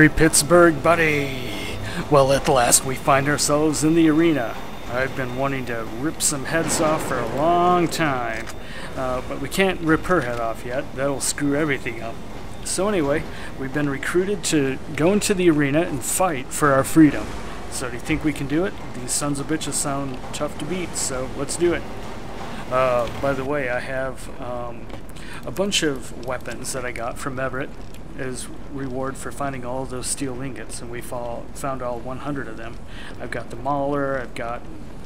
every Pittsburgh buddy. Well, at last we find ourselves in the arena. I've been wanting to rip some heads off for a long time, uh, but we can't rip her head off yet. That'll screw everything up. So anyway, we've been recruited to go into the arena and fight for our freedom. So do you think we can do it? These sons of bitches sound tough to beat, so let's do it. Uh, by the way, I have um, a bunch of weapons that I got from Everett as reward for finding all those steel ingots, and we fall, found all 100 of them. I've got the Mauler, I've got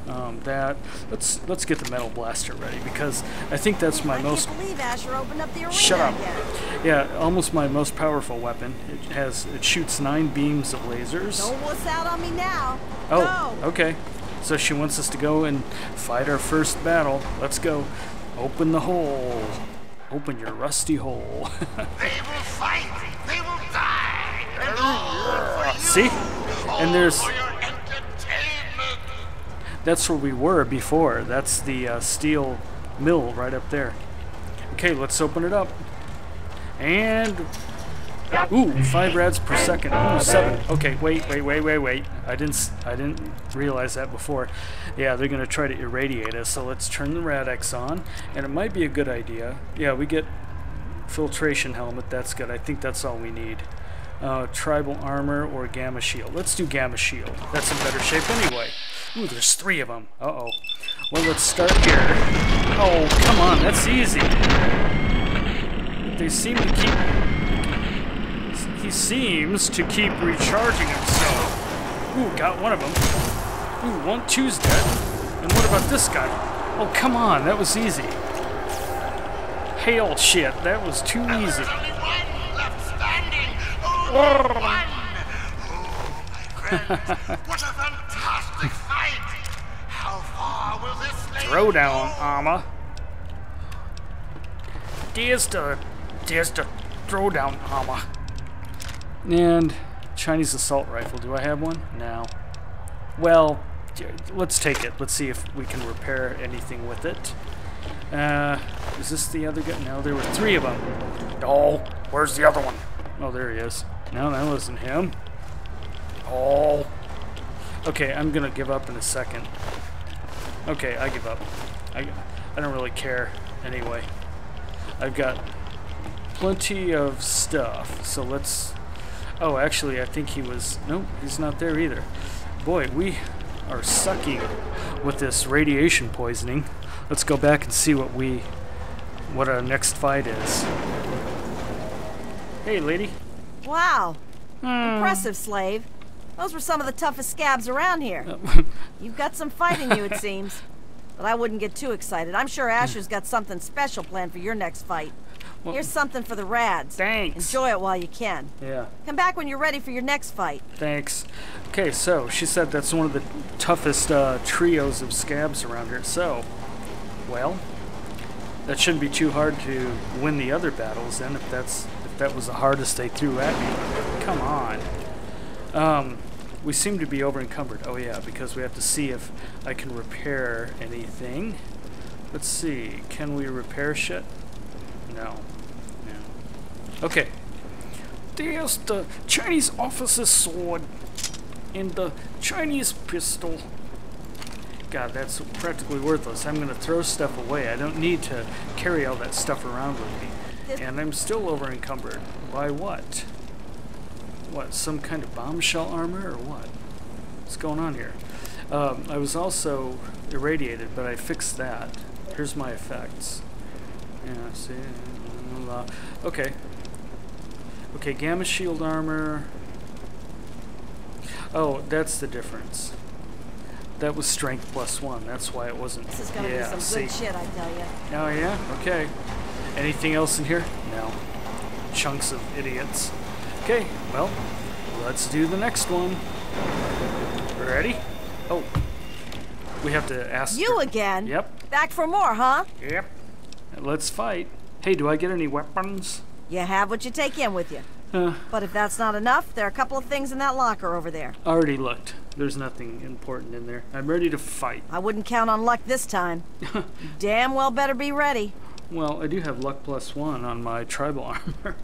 um, that. Let's let's get the metal blaster ready because I think that's my I most. can't believe Asher opened up the arena Shut up. again. Yeah, almost my most powerful weapon. It has it shoots nine beams of lasers. Don't wuss out on me now. Oh, Go. okay. So she wants us to go and fight our first battle. Let's go. Open the hole. Open your rusty hole. They will fight. See? And there's that's where we were before. That's the uh, steel mill right up there. Okay, let's open it up. And ooh, five rads per second. Ooh, seven. Okay, wait, wait, wait, wait, wait. I didn't, I didn't realize that before. Yeah, they're gonna try to irradiate us. So let's turn the Rad-X on, and it might be a good idea. Yeah, we get filtration helmet. That's good. I think that's all we need. Uh, tribal armor or gamma shield. Let's do gamma shield. That's in better shape anyway. Ooh, there's three of them. Uh oh. Well, let's start here. Oh, come on, that's easy. They seem to keep. He seems to keep recharging himself. Ooh, got one of them. Ooh, one, two's dead. And what about this guy? Oh, come on, that was easy. Hail shit, that was too easy. One. Oh, my friend. what a fantastic fight. How far will this lady Throw down, go? armor. There's the, there's the throw down armor. And Chinese assault rifle. Do I have one? No. Well, let's take it. Let's see if we can repair anything with it. Uh, is this the other guy? No, there were three of them. Oh, where's the other one? Oh, there he is. No, that wasn't him. Oh. Okay, I'm gonna give up in a second. Okay, I give up. I, I don't really care anyway. I've got plenty of stuff, so let's. Oh, actually, I think he was. Nope, he's not there either. Boy, we are sucking with this radiation poisoning. Let's go back and see what we. what our next fight is. Hey, lady. Wow. Hmm. Impressive, slave. Those were some of the toughest scabs around here. You've got some fight in you, it seems. But I wouldn't get too excited. I'm sure Asher's got something special planned for your next fight. Here's something for the rads. Thanks. Enjoy it while you can. Yeah. Come back when you're ready for your next fight. Thanks. Okay, so she said that's one of the toughest uh, trios of scabs around here. So, well, that shouldn't be too hard to win the other battles then. If that's that was the hardest they threw at me, come on. Um, we seem to be over encumbered. Oh yeah, because we have to see if I can repair anything. Let's see. Can we repair shit? No. No. Okay. There's the Chinese officer's sword and the Chinese pistol. God, that's practically worthless. I'm gonna throw stuff away. I don't need to carry all that stuff around with me. And I'm still over encumbered. By what? What, some kind of bombshell armor or what? What's going on here? Um, I was also irradiated, but I fixed that. Here's my effects. Yeah, see? blah, blah. Okay. Okay, gamma shield armor. Oh, that's the difference. That was strength plus one. That's why it wasn't. This is gonna yeah, be some see. good shit, I tell you. Oh yeah. Okay. Anything else in here? No. Chunks of idiots. Okay. Well, let's do the next one. Ready? Oh. We have to ask. You her- again? Yep. Back for more, huh? Yep. Let's fight. Hey, do I get any weapons? You have what you take in with you. Uh, But if that's not enough, there are a couple of things in that locker over there. already looked. There's nothing important in there. I'm ready to fight. I wouldn't count on luck this time. Damn well better be ready. Well, I do have luck plus one on my tribal armor.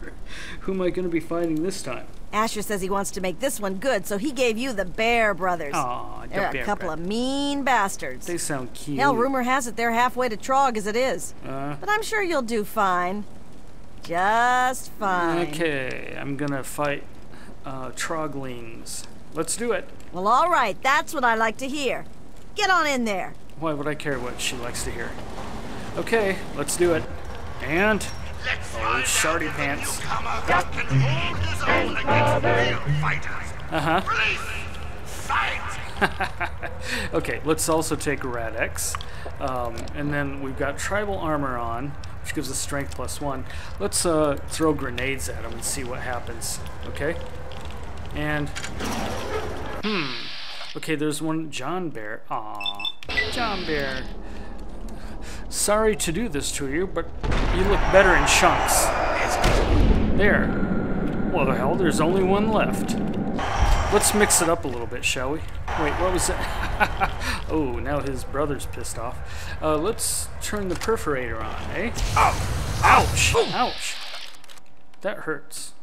Who am I going to be fighting this time? Asher says he wants to make this one good, so he gave you the Bear Brothers. Aw, the they're a couple Bro- of mean bastards. They sound cute. Hell, rumor has it they're halfway to Trog as it is. Uh, But I'm sure you'll do fine. Just fine. okay, I'm going to fight uh, Troglings. Let's do it. Well, all right. That's what I like to hear. Get on in there. Why would I care what she likes to hear? Okay, let's do it. And Let's Oh, find shardy pants. the newcomer can hold his own against real fighters. uh-huh. Okay, let's also take Rad-X. Um, and then we've got tribal armor on, which gives us strength plus one. Let's uh, throw grenades at him and see what happens. Okay? And hmm. Okay, there's one John Bear. Aw, John Bear. Sorry to do this to you, but you look better in chunks. There. What the hell, there's only one left. Let's mix it up a little bit, shall we? Wait, what was that? oh, now his brother's pissed off. Uh, let's turn the perforator on, eh? Ow! Ouch! Ouch! That hurts.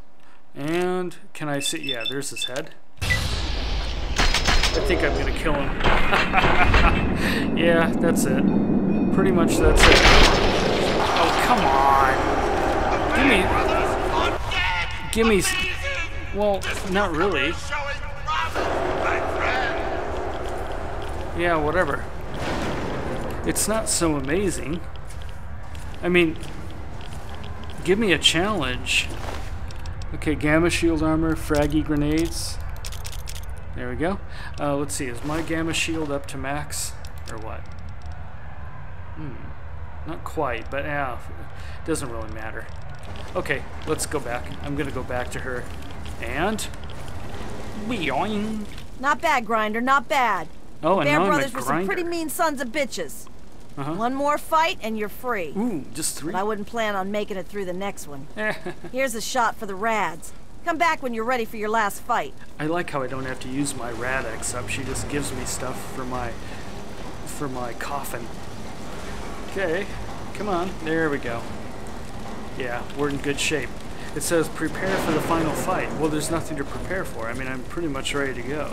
And can I see? Yeah, there's his head. I think I'm gonna kill him. yeah, that's it. Pretty much that's it. Oh, come on! Give me, give me. Well, not really. Yeah, whatever. It's not so amazing. I mean, give me a challenge. Okay, gamma shield armor, fraggy grenades. There we go. Uh, let's see, is my gamma shield up to max? Or what? Hmm. Not quite, but yeah, doesn't really matter. Okay, let's go back. I'm gonna go back to her. And. Boing. Not bad, Grinder. Not bad. Oh, and Bear now I'm a Brothers were some pretty mean sons of bitches. Uh-huh. One more fight and you're free. Ooh, just three. But I wouldn't plan on making it through the next one. Here's a shot for the Rads. Come back when you're ready for your last fight. I like how I don't have to use my Rad-X up. She just gives me stuff for my for my coffin. Okay, come on. There we go. Yeah, we're in good shape. It says prepare for the final fight. Well, there's nothing to prepare for. I mean, I'm pretty much ready to go.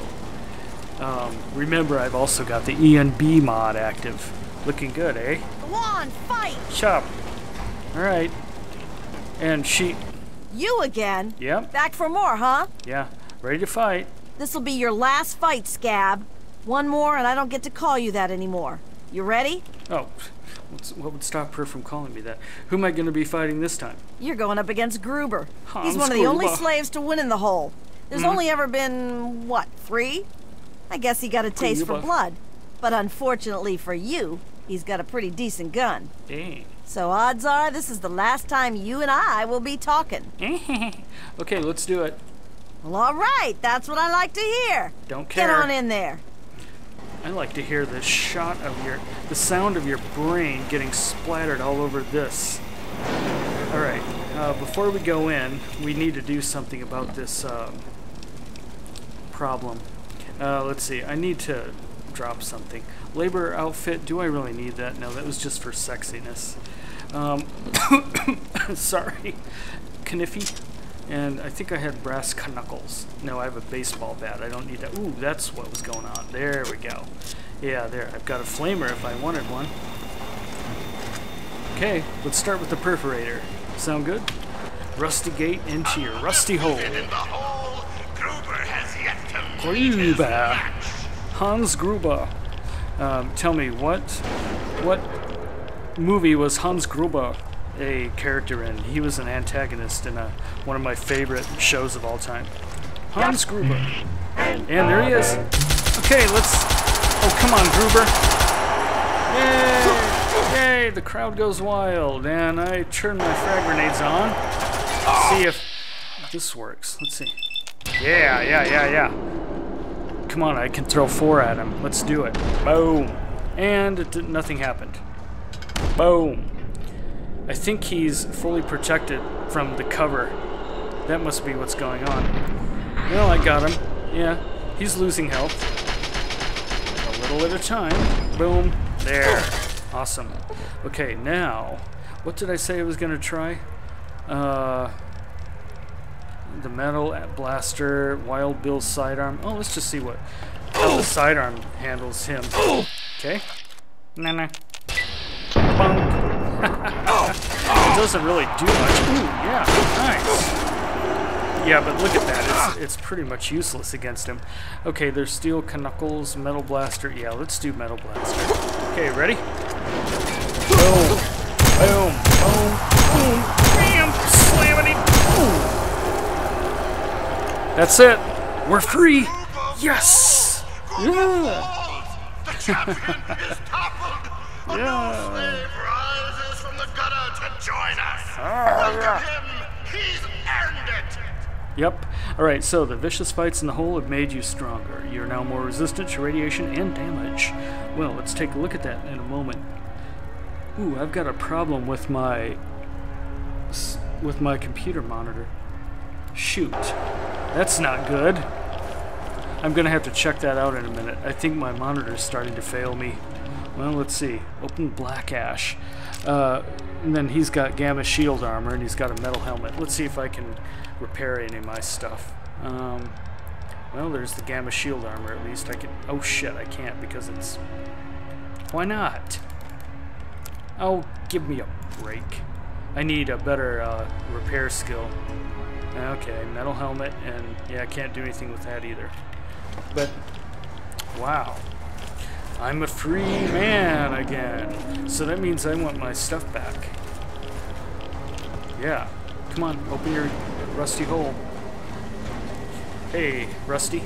Um, remember, I've also got the ENB mod active. Looking good, eh? Go on, fight! Chop. All right. And she, You again? yep, Back for more, huh? yeah, ready to fight. This'll be your last fight, Scab. One more and I don't get to call you that anymore. You ready? Oh, what's, what would stop her from calling me that? Who am I going to be fighting this time? You're going up against Gruber. He's one of the only Gruber. slaves to win in the hole. There's Mhm. only ever been, what, three? I guess he got a taste for blood. But unfortunately for you, he's got a pretty decent gun. Dang. So odds are this is the last time you and I will be talking. okay, let's do it. Well, all right. That's what I like to hear. Don't care. Get on in there. I like to hear the shot of your, the sound of your brain getting splattered all over this. All right. Uh, before we go in, we need to do something about this um, problem. Uh, let's see. I need to drop something. Labor outfit. Do I really need that? No, that was just for sexiness. Um, sorry, Kniffy. And I think I had brass knuckles. No, I have a baseball bat. I don't need that. Ooh, that's what was going on. There we go. Yeah, there. I've got a flamer if I wanted one. Okay, let's start with the perforator. Sound good? Rusty gate into your rusty hole. In the hole, Gruber has yet to meet Gruber. Hans Gruber. Um, tell me what what movie was Hans Gruber a character in? He was an antagonist in a, one of my favorite shows of all time. Hans Gruber. And there he is. Okay, let's. Oh, come on, Gruber. Yay! Yay! The crowd goes wild, and I turn my frag grenades on. See if this works. Let's see. Yeah, yeah, yeah, yeah. Come on, I can throw four at him. Let's do it. Boom. And it did, nothing happened. Boom. I think he's fully protected from the cover. That must be what's going on. Well, I got him. Yeah, he's losing health. A little at a time. Boom. There. Awesome. Okay, now what did I say I was going to try? Uh, the metal blaster, Wild Bill's sidearm. Oh, let's just see what how the sidearm handles him. Okay. Nah, nah. it doesn't really do much. Ooh, yeah, nice. Yeah, but look at that. It's, it's pretty much useless against him. Okay, there's steel knuckles, metal blaster. Yeah, let's do metal blaster. Okay, ready? Boom. Boom. Boom. Boom. Bam. Slamming him. Boom. That's it. We're free. Yes. Yeah. The champion is toppled. A Yeah. Join us. Ah, yeah. him. He's earned it. Yep. Alright, so the vicious fights in the hole have made you stronger. You're now more resistant to radiation and damage. Well, let's take a look at that in a moment. Ooh, I've got a problem with my with my computer monitor. Shoot. That's not good. I'm gonna have to check that out in a minute. I think my monitor's starting to fail me. Well, let's see. Open Black Ash. Uh, and then he's got Gamma Shield armor and he's got a metal helmet. Let's see if I can repair any of my stuff. Um, well, there's the Gamma Shield armor at least. I can. Oh shit, I can't because it's. Why not? Oh, give me a break. I need a better uh, repair skill. Okay, metal helmet, and yeah, I can't do anything with that either. But, wow. I'm a free man again. So that means I want my stuff back. Yeah. Come on, open your rusty hole. Hey, Rusty.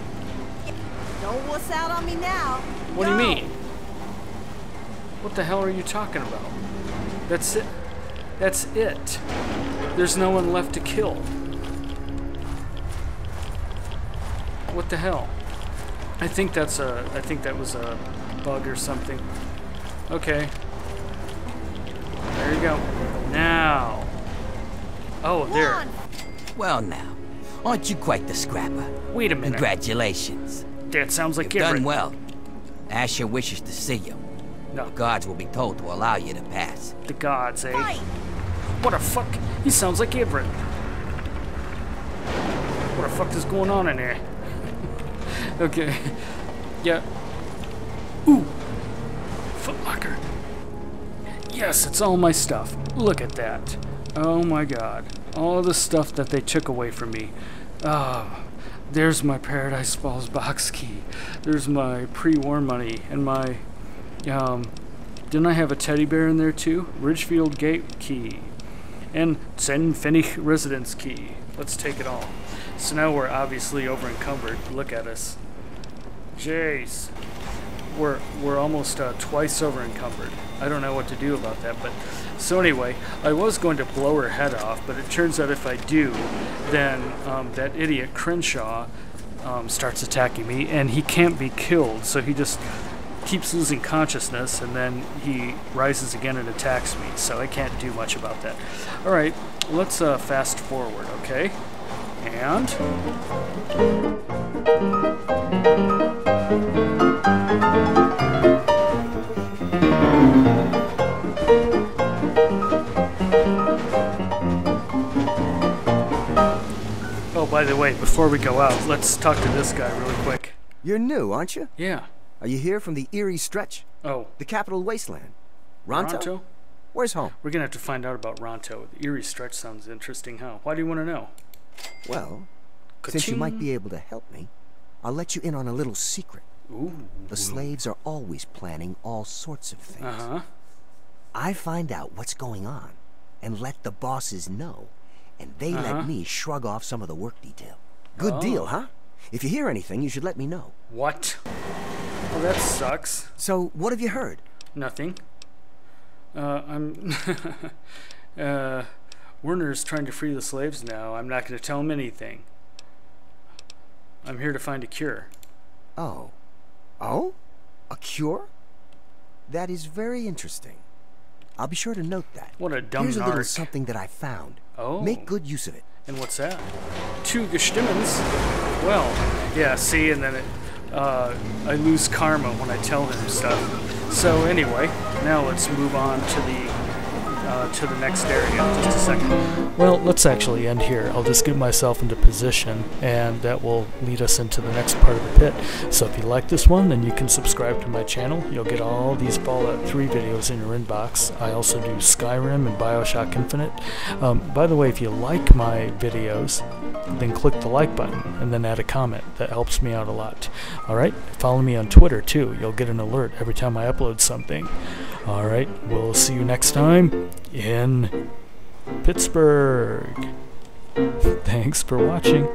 Don't wuss out on me now. What do you mean? What the hell are you talking about? That's it. That's it. There's no one left to kill. What the hell? I think that's a. I think that was a bug or something. Okay. There you go. Now. Oh, there. Well now, aren't you quite the scrapper? Wait a minute. Congratulations. That sounds like You've done Everett. well. Asher wishes to see you. No, Guards will be told to allow you to pass. the gods, eh? Fight. What the fuck? He sounds like Everett. What the fuck is going on in there? okay. Yeah. Ooh. Footlocker. Yes, it's all my stuff. Look at that. Oh my god. All the stuff that they took away from me. Ah. there's my Paradise Falls box key. There's my pre-war money and my um didn't I have a teddy bear in there too? Ridgefield Gate key. And Zen Finich residence key. Let's take it all. So now we're obviously over encumbered. Look at us. Jeez. We're we're almost uh, twice over encumbered. I don't know what to do about that, but so anyway, I was going to blow her head off, but it turns out if I do, then um, that idiot Crenshaw um, starts attacking me, and he can't be killed, so he just keeps losing consciousness, and then he rises again and attacks me. So I can't do much about that. All right, let's uh, fast forward, okay? And by the way, before we go out, let's talk to this guy really quick. You're new, aren't you? Yeah. Are you here from the Erie Stretch? Oh, The capital wasteland? Ronto? Ronto? Where's home? We're gonna have to find out about Ronto. The Erie stretch sounds interesting, huh? Why do you want to know? Well, since you might be able to help me, I'll let you in on a little secret. Ooh. The slaves are always planning all sorts of things. Uh huh. I find out what's going on and let the bosses know, and they Uh-huh. let me shrug off some of the work detail. Good Oh. deal, huh? If you hear anything, you should let me know. What? Well, that sucks. So, what have you heard? Nothing. Uh, I'm. uh, Werner's trying to free the slaves now. I'm not going to tell him anything. I'm here to find a cure. Oh. Oh? A cure? That is very interesting. I'll be sure to note that. What a dumb Here's a little something that I found. Oh. Make good use of it. And what's that? Two Gestimmens. Well, yeah, see, and then it, uh, I lose karma when I tell him stuff. So anyway, now let's move on to the uh, to the next area. Just a second. Well, let's actually end here. I'll just get myself into position, and that will lead us into the next part of the Pitt. So if you like this one, then you can subscribe to my channel. You'll get all these Fallout 3 videos in your inbox. I also do Skyrim and Bioshock Infinite. Um, by the way, if you like my videos, then click the like button and then add a comment. That helps me out a lot. Alright, follow me on Twitter too. You'll get an alert every time I upload something. Alright, we'll see you next time in Pittsburgh. Thanks for watching.